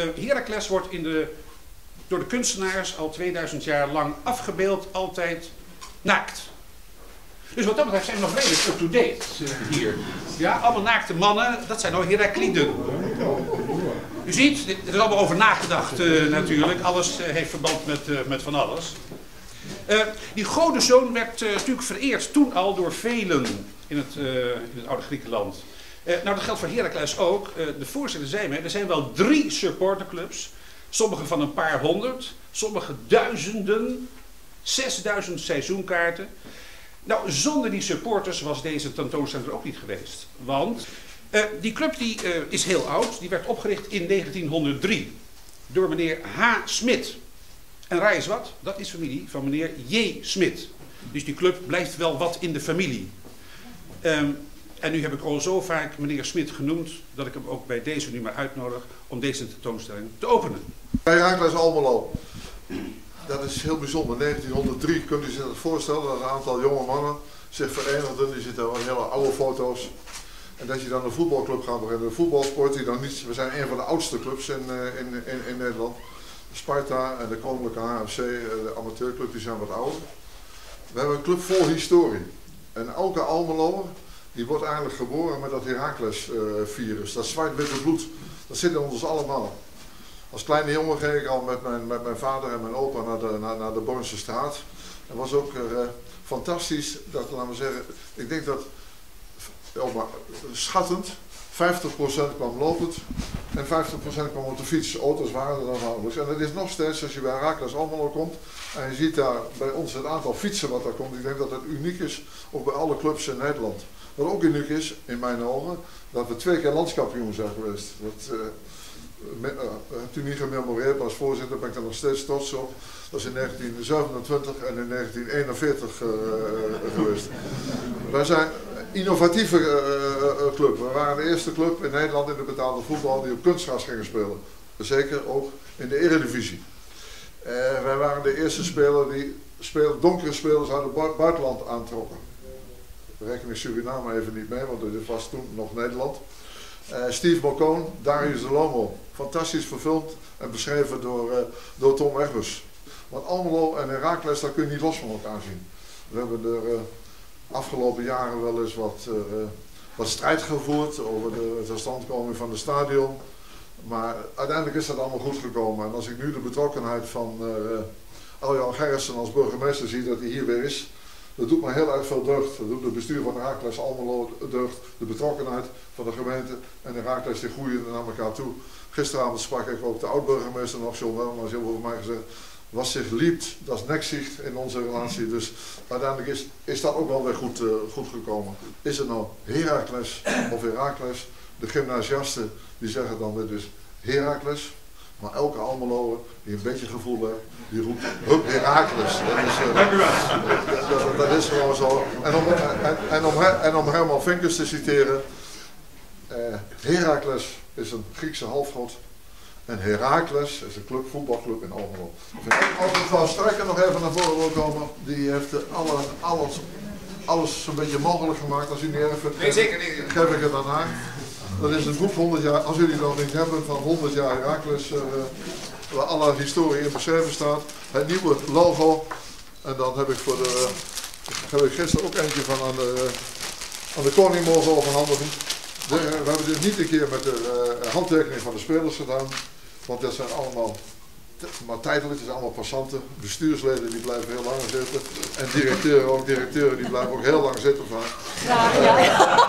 Uh, Heracles wordt in de, door de kunstenaars al 2000 jaar lang afgebeeld, altijd naakt. Dus wat dat betreft zijn we nog redelijk up-to-date hier. Ja, allemaal naakte mannen, dat zijn nou Herakliden. U ziet, er is allemaal over nagedacht uh, natuurlijk. Alles heeft verband met, met van alles. die godenzoon werd natuurlijk vereerd toen al door velen in het, in het oude Griekenland. Uh, nou, dat geldt voor Heracles ook. Uh, de voorzitter zei me, er zijn wel drie supporterclubs. Sommige van een paar honderd, sommige duizenden, 6000 seizoenkaarten. Nou, zonder die supporters was deze tentoonstelling er ook niet geweest. Want uh, die club die, is heel oud. Die werd opgericht in 1903 door meneer H. Smit. En raai eens wat? Dat is familie van meneer J. Smit. Dus die club blijft wel wat in de familie. Um, en nu heb ik al zo vaak meneer Smit genoemd dat ik hem ook bij deze nu maar uitnodig om deze tentoonstelling te openen. Bij Almelo. Dat is heel bijzonder. 1903 kunt u zich dat voorstellen dat een aantal jonge mannen zich verenigden. Die zitten wel hele oude foto's. En dat je dan een voetbalclub gaat beginnen. De voetbalsport die dan niet. We zijn een van de oudste clubs in, eh, in, in, in Nederland. Sparta en de Koninklijke HFC, eh, de amateurclub, die zijn wat ouder. We hebben een club vol historie. En elke Almelo die wordt eigenlijk geboren met dat Herakles-virus. dat zwart-witte bloed. Dat zit in ons allemaal. Als kleine jongen ging ik al met mijn, met mijn vader en mijn opa naar de, naar, naar de straat. Dat was ook uh, fantastisch. Dat, laten we zeggen, ik denk dat, oh schattend, 50% kwam lopend en 50% kwam op de fiets. Auto's waren er dan nauwelijks. En dat is nog steeds, als je bij Herakles allemaal komt en je ziet daar bij ons het aantal fietsen wat daar komt. Ik denk dat het uniek is, ook bij alle clubs in Nederland. Wat ook uniek is, in mijn ogen, dat we twee keer landskampioen zijn geweest. Dat, uh, me, uh, hebt u niet gememoreerd, maar als voorzitter ben ik er nog steeds trots op. Dat is in 1927 en in 1941 uh, geweest. Wij zijn innovatieve club. We waren de eerste club in Nederland in de betaalde voetbal die op kunstgras gingen spelen. Zeker ook in de eredivisie. wij waren de eerste speler die donkere spelers uit het buitenland aantrokken. We rekenen Suriname even niet mee, want dit was toen nog Nederland. Uh, Steve Balcone, Darius de Lomo. Fantastisch verfilmd en beschreven door, door Tom Egbers. Want Almelo en Herakles, daar kun je niet los van elkaar zien. We hebben er uh, afgelopen jaren wel eens wat, wat strijd gevoerd over de verstandkoming van het stadion. Maar uiteindelijk is dat allemaal goed gekomen. En als ik nu de betrokkenheid van Aljan Gerritsen als burgemeester zie dat hij hier weer is, dat doet me heel erg veel deugd. Dat doet het bestuur van de Raakles allemaal deugd. De betrokkenheid van de gemeente en de Raakles die groeien naar elkaar toe. Gisteravond sprak ik ook de oud-burgemeester nog, John die heeft over mij gezegd, wat zich liept, dat is nekzicht in onze relatie. Dus uiteindelijk is, is dat ook wel weer goed, uh, goed gekomen. Is het nou Herakles of Herakles? De gymnasiasten die zeggen dan weer dus Herakles. Maar elke Almeloer die een beetje gevoel heeft, die roept Hup Herakles. Dat is, uh, dat, dat, is gewoon zo. En om, en, en, om, en om Herman Vinkers te citeren, uh, Herakles is een Griekse halfgod. En Herakles is een club, voetbalclub in Almelo. Als mevrouw Strekker nog even naar voren wil komen, die heeft alle, alles, alles een beetje mogelijk gemaakt. Als u niet vindt, nee, zeker niet. geef ik het dan aan. Dat is een boek 100 jaar, als jullie nog niet hebben, van 100 jaar Herakles, uh, waar alle historie in beschreven staat. Het nieuwe logo. En dan heb ik voor de, heb ik gisteren ook eentje van aan de, aan de koning mogen overhandigen. De, we hebben dit niet een keer met de uh, handtekening van de spelers gedaan, want dat zijn allemaal, maar tijdelijk, zijn allemaal passanten. Bestuursleden die blijven heel lang zitten. En directeuren ook, directeuren die blijven ook heel lang zitten van. Ja. ja.